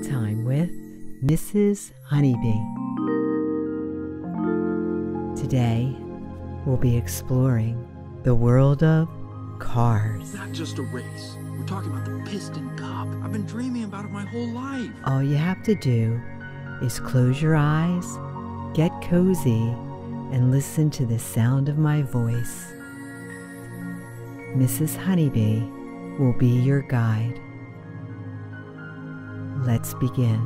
Bedtime with Mrs. Honeybee. Today, we'll be exploring the world of cars. Not just a race. We're talking about the Piston Cup. I've been dreaming about it my whole life. All you have to do is close your eyes, get cozy, and listen to the sound of my voice. Mrs. Honeybee will be your guide. Let's begin.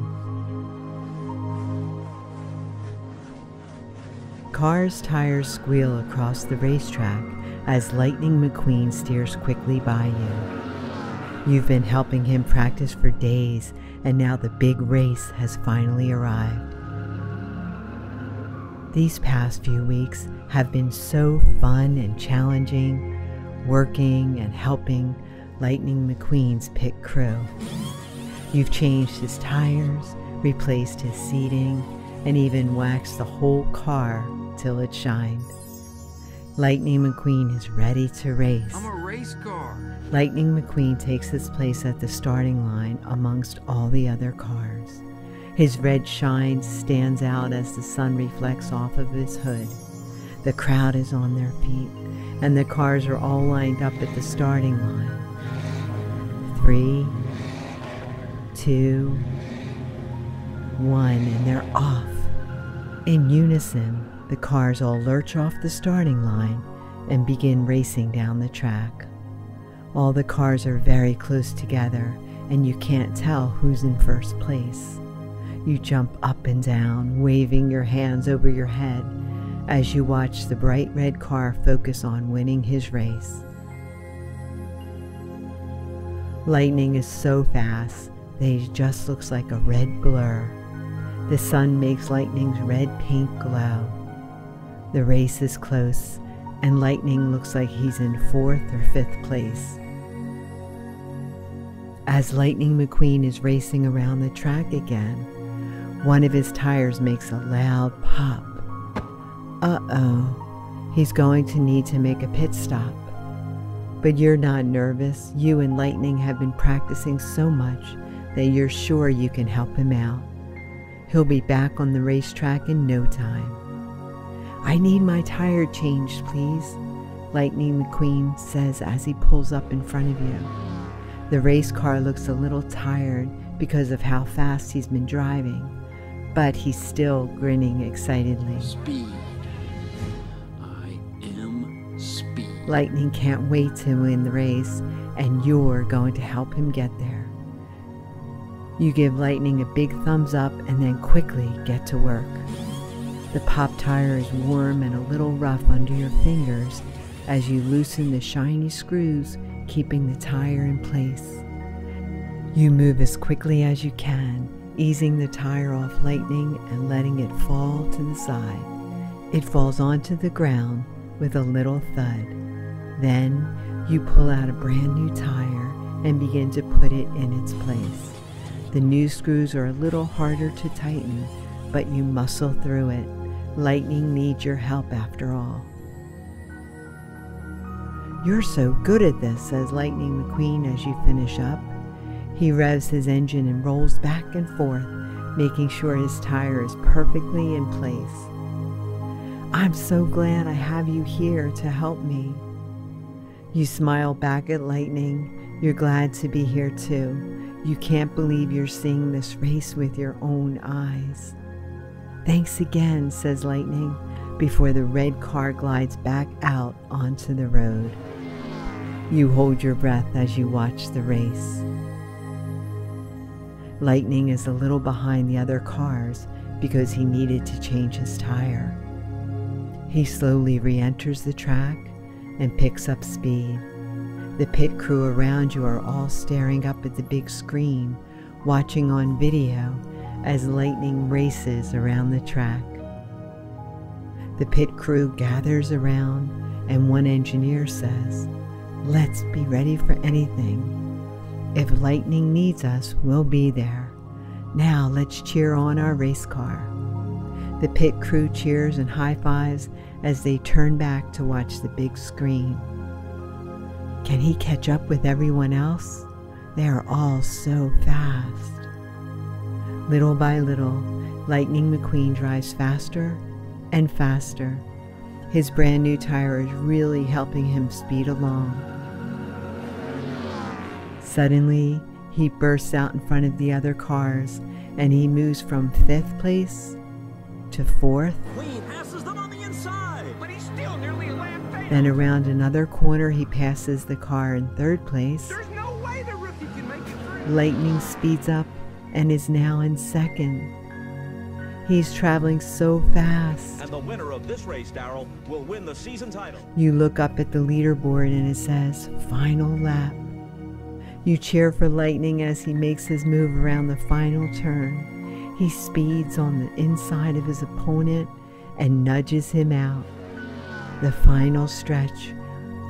Car's tires squeal across the racetrack as Lightning McQueen steers quickly by you. You've been helping him practice for days, and now the big race has finally arrived. These past few weeks have been so fun and challenging, working and helping Lightning McQueen's pit crew. You've changed his tires, replaced his seating, and even waxed the whole car till it shined. Lightning McQueen is ready to race. I'm a race car. Lightning McQueen takes his place at the starting line amongst all the other cars. His red shine stands out as the sun reflects off of his hood. The crowd is on their feet, and the cars are all lined up at the starting line. Three, two, one, and they're off. In unison, the cars all lurch off the starting line and begin racing down the track. All the cars are very close together, and you can't tell who's in first place. You jump up and down, waving your hands over your head as you watch the bright red car focus on winning his race. Lightning is so fast he just looks like a red blur. The sun makes Lightning's red paint glow. The race is close, and Lightning looks like he's in fourth or fifth place. As Lightning McQueen is racing around the track again, one of his tires makes a loud pop. Uh oh, he's going to need to make a pit stop. But you're not nervous. You and Lightning have been practicing so much that you're sure you can help him out. He'll be back on the racetrack in no time. I need my tire changed, please, Lightning McQueen says as he pulls up in front of you. The race car looks a little tired because of how fast he's been driving, but he's still grinning excitedly. Speed. I am speed. Lightning can't wait to win the race, and you're going to help him get there. You give Lightning a big thumbs up and then quickly get to work. The pop tire is warm and a little rough under your fingers as you loosen the shiny screws, keeping the tire in place. You move as quickly as you can, easing the tire off Lightning and letting it fall to the side. It falls onto the ground with a little thud. Then you pull out a brand new tire and begin to put it in its place. The new screws are a little harder to tighten, but you muscle through it. Lightning needs your help after all. You're so good at this, says Lightning McQueen as you finish up. He revs his engine and rolls back and forth, making sure his tire is perfectly in place. I'm so glad I have you here to help me. You smile back at Lightning. You're glad to be here too. You can't believe you're seeing this race with your own eyes. Thanks again, says Lightning, before the red car glides back out onto the road. You hold your breath as you watch the race. Lightning is a little behind the other cars because he needed to change his tire. He slowly re enters the track and picks up speed. The pit crew around you are all staring up at the big screen, watching on video as Lightning races around the track. The pit crew gathers around, and one engineer says, Let's be ready for anything. If Lightning needs us, we'll be there. Now let's cheer on our race car. The pit crew cheers and high fives as they turn back to watch the big screen. Can he catch up with everyone else? They are all so fast. Little by little, Lightning McQueen drives faster and faster. His brand new tire is really helping him speed along. Suddenly, he bursts out in front of the other cars and he moves from fifth place to fourth. Then around another corner, he passes the car in third place. There's no way the rookie can make it through. Lightning speeds up and is now in second. He's traveling so fast. And the winner of this race, Darrell, will win the season title. You look up at the leaderboard and it says final lap. You cheer for Lightning as he makes his move around the final turn. He speeds on the inside of his opponent and nudges him out. The final stretch.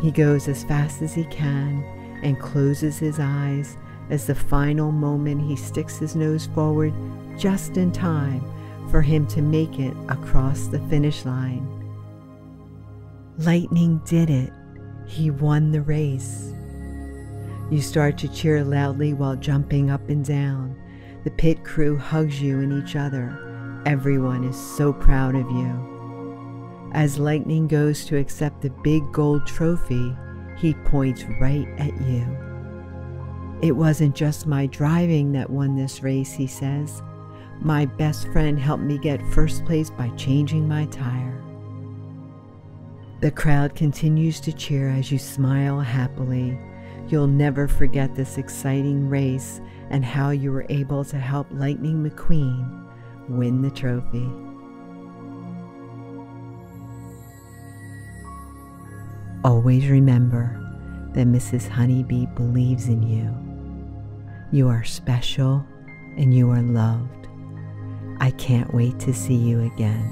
He goes as fast as he can and closes his eyes as the final moment he sticks his nose forward just in time for him to make it across the finish line. Lightning did it. He won the race. You start to cheer loudly while jumping up and down. The pit crew hugs you and each other. Everyone is so proud of you. As Lightning goes to accept the big gold trophy, he points right at you. It wasn't just my driving that won this race, he says. My best friend helped me get first place by changing my tire. The crowd continues to cheer as you smile happily. You'll never forget this exciting race and how you were able to help Lightning McQueen win the trophy. Always remember that Mrs. Honeybee believes in you. You are special and you are loved. I can't wait to see you again.